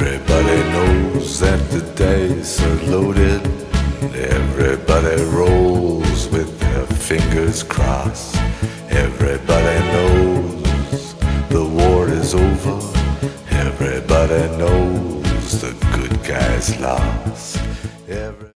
Everybody knows that the dice are loaded. Everybody rolls with their fingers crossed. Everybody knows the war is over. Everybody knows the good guys lost. Every